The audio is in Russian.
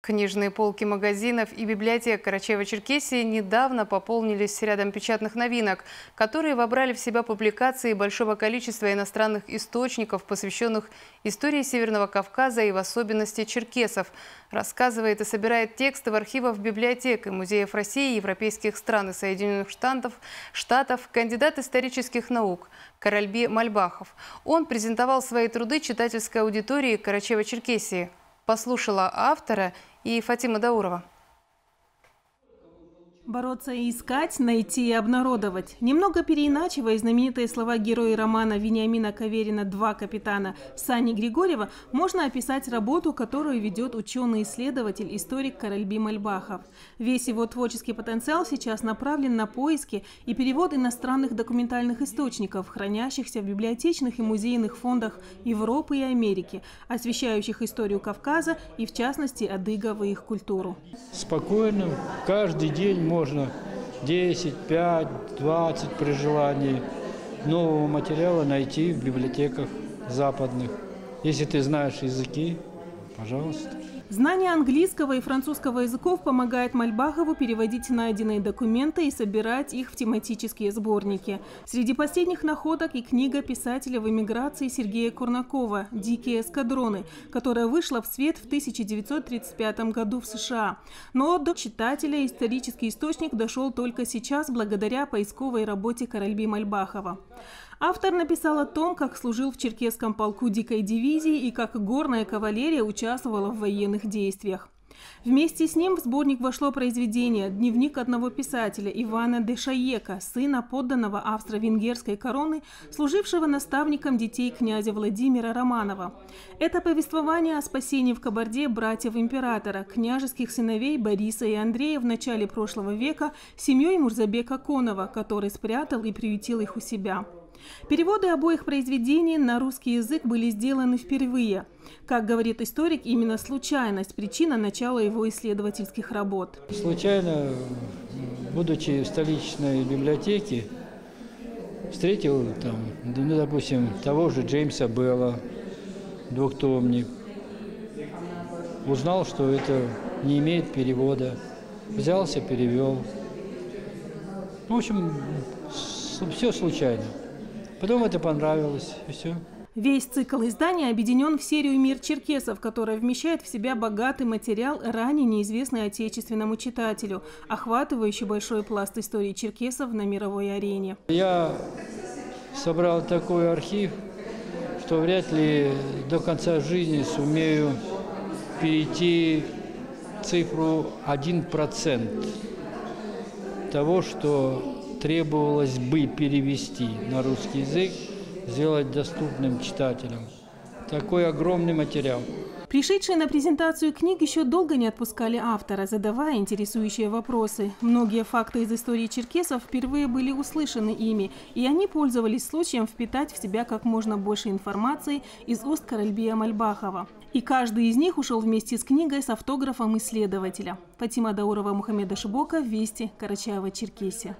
Книжные полки магазинов и библиотек Карачаева-Черкесии недавно пополнились рядом печатных новинок, которые вобрали в себя публикации большого количества иностранных источников, посвященных истории Северного Кавказа и в особенности черкесов. Рассказывает и собирает тексты в архивах библиотек и музеев России, европейских стран и Соединенных Штатов, штатов кандидат исторических наук Каральби Мальбахов. Он презентовал свои труды читательской аудитории Карачаева-Черкесии послушала автора и Фатима Даурова. Бороться и искать, найти и обнародовать. Немного переиначивая знаменитые слова героя романа Вениамина Каверина «Два капитана» Сани Григорьева, можно описать работу, которую ведет ученый-исследователь, историк Каральби Мальбахов. Весь его творческий потенциал сейчас направлен на поиски и перевод иностранных документальных источников, хранящихся в библиотечных и музейных фондах Европы и Америки, освещающих историю Кавказа и, в частности, адыгов и их культуру. Спокойно, каждый день можно можно 10, 5, 20 при желании нового материала найти в библиотеках западных. Если ты знаешь языки, пожалуйста. Знание английского и французского языков помогает Мальбахову переводить найденные документы и собирать их в тематические сборники. Среди последних находок и книга писателя в эмиграции Сергея Курнакова «Дикие эскадроны», которая вышла в свет в 1935 году в США. Но до читателя исторический источник дошел только сейчас благодаря поисковой работе Каральби Мальбахова. Автор написал о том, как служил в черкесском полку дикой дивизии и как горная кавалерия участвовала в военных действиях. Вместе с ним в сборник вошло произведение «Дневник одного писателя» Ивана Дешаека, сына подданного австро-венгерской короны, служившего наставником детей князя Владимира Романова. Это повествование о спасении в Кабарде братьев императора, княжеских сыновей Бориса и Андрея в начале прошлого века семьей Мурзабека Конова, который спрятал и приютил их у себя. Переводы обоих произведений на русский язык были сделаны впервые. Как говорит историк, именно случайность – причина начала его исследовательских работ. Случайно, будучи в столичной библиотеке, встретил там, ну, допустим, того же Джеймса Белла, двухтомник. Узнал, что это не имеет перевода. Взялся, перевел. В общем, все случайно. Потом это понравилось, и все. Весь цикл издания объединен в серию «Мир черкесов», которая вмещает в себя богатый материал, ранее неизвестный отечественному читателю, охватывающий большой пласт истории черкесов на мировой арене. Я собрал такой архив, что вряд ли до конца жизни сумею перейти цифру 1% того, что требовалось бы перевести на русский язык, сделать доступным читателям. Такой огромный материал. Пришедшие на презентацию книг еще долго не отпускали автора, задавая интересующие вопросы. Многие факты из истории черкесов впервые были услышаны ими, и они пользовались случаем впитать в себя как можно больше информации из уст Каральбия Мальбахова. И каждый из них ушел вместе с книгой с автографом исследователя. Фатима Даурова, Мухаммеда Шибока, Вести, Карачаева, Черкесия.